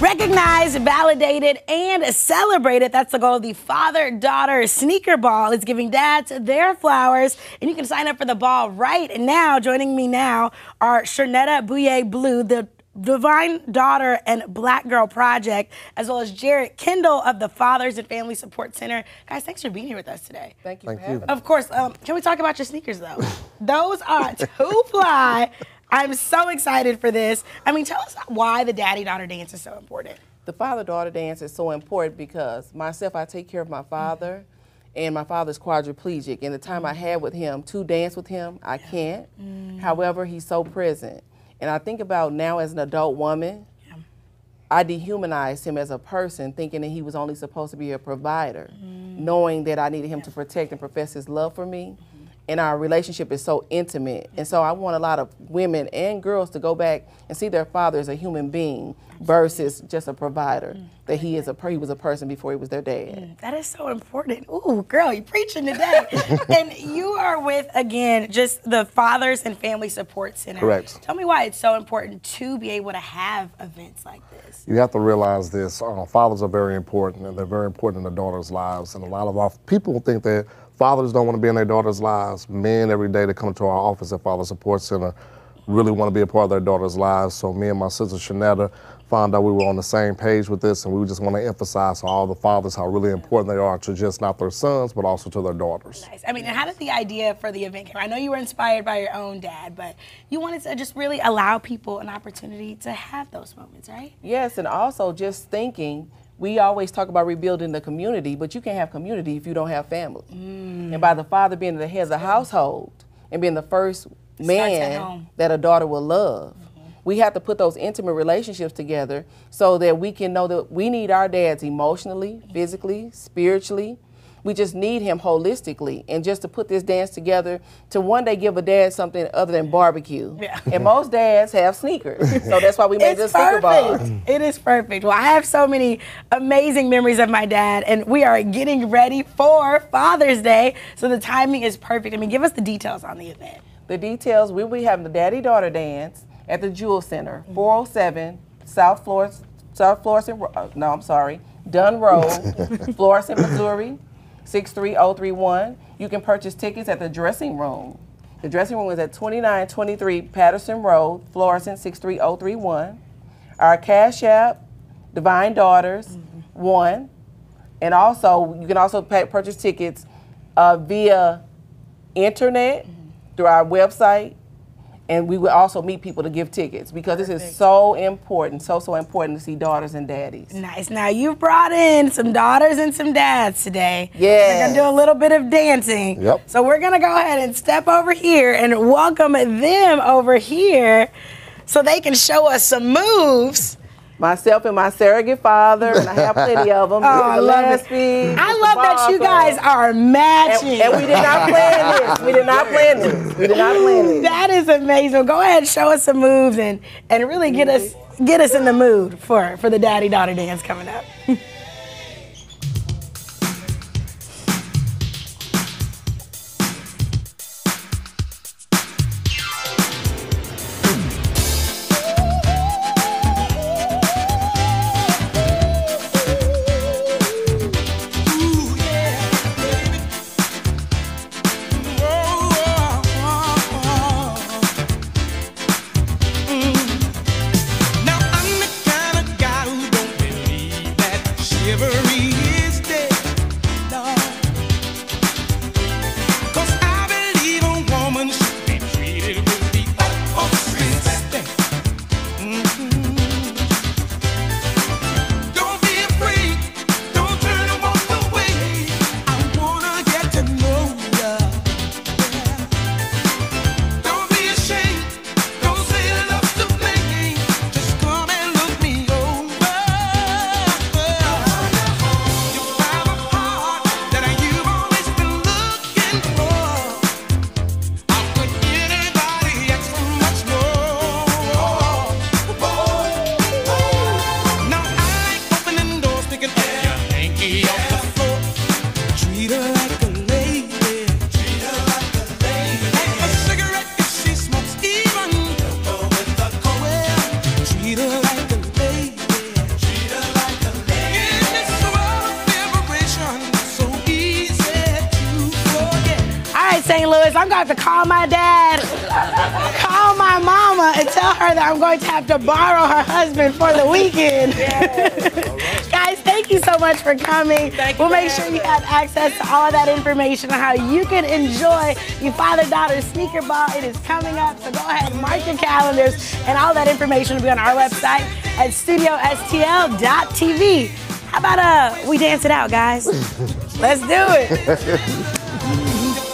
Recognized, validated, and celebrated. That's the goal of the Father Daughter Sneaker Ball. It's giving dads their flowers, and you can sign up for the ball right now. Joining me now are Sharnetta Bouye Blue, the Divine Daughter and Black Girl Project, as well as Jared Kendall of the Fathers and Family Support Center. Guys, thanks for being here with us today. Thank you Thank for having you. me. Of course, um, can we talk about your sneakers though? Those are too fly. I'm so excited for this. I mean, tell us why the daddy daughter dance is so important. The father-daughter dance is so important because myself, I take care of my father, mm-hmm. and my father's quadriplegic. And the time I mm-hmm. had with him to dance with him, I can't. Mm. However, he's so present. And I think about now as an adult woman, I dehumanized him as a person, thinking that he was only supposed to be a provider, mm. knowing that I needed him to protect and profess his love for me. Mm-hmm. And our relationship is so intimate. And so I want a lot of women and girls to go back and see their father as a human being versus just a provider. That he is a he was a person before he was their dad. That is so important. Ooh, girl, you preaching today. and you are with again just the Fathers and Family Support Center. Correct. Tell me why it's so important to be able to have events like this. You have to realize this. Uh, fathers are very important, and they're very important in their daughters' lives. And a lot of our people think that fathers don't want to be in their daughters' lives. Men every day that come to our office at Father Support Center really want to be a part of their daughters' lives. So me and my sister Shanetta found out we were on the same page with this, and we just want to emphasize to all the fathers how really important they are to just not their sons, but also to their daughters. Nice. I mean, and how did the idea for the event come? I know you were inspired by your own dad, but you wanted to just really allow people an opportunity to have those moments, right? Yes, and also just thinking, we always talk about rebuilding the community, but you can't have community if you don't have family. And by the father being the head of the household and being the first man that a daughter will love, we have to put those intimate relationships together so that we can know that we need our dads emotionally, physically, spiritually. We just need him holistically, and just to put this dance together to one day give a dad something other than barbecue. Yeah. And most dads have sneakers, so that's why we made this It's sneaker ball. perfect. It is perfect. Well, I have so many amazing memories of my dad, and we are getting ready for Father's Day, so the timing is perfect. I mean, give us the details on the event. The details, we'll be having the daddy daughter dance at the Jewel Center, 407 South Florissant, South Florissant, uh, no, I'm sorry, Dunn Road, Florissant, Missouri, 63031. You can purchase tickets at the dressing room. The dressing room is at 2923 Patterson Road, Florissant, 63031. Our Cash App, Divine Daughters, one. And also, you can also pay, purchase tickets uh, via internet through our website and we would also meet people to give tickets because this is so important so so important to see daughters and daddies Nice. Now you brought in some daughters and some dads today. Yeah. We're gonna do a little bit of dancing. Yep. So we're gonna go ahead and step over here and welcome them over here so they can show us some moves. Myself and my surrogate father and i have plenty of them Oh, I love it. I love that you guys are matching. and, and we did not plan this we did not plan this we did not plan this That is amazing. Go ahead, show us some moves and and really get us get us in the mood for for the daddy daughter dance coming up. guys, I'm going to have to call my dad, call my mama, and tell her that I'm going to have to borrow her husband for the weekend. guys, thank you so much for coming. Thank we'll for make sure you us. have access to all of that information on how you can enjoy the father-daughter sneaker ball. It is coming up, so go ahead and mark your calendars, and all that information will be on our website at studiostl.tv. How about uh we dance it out, guys? Let's do it.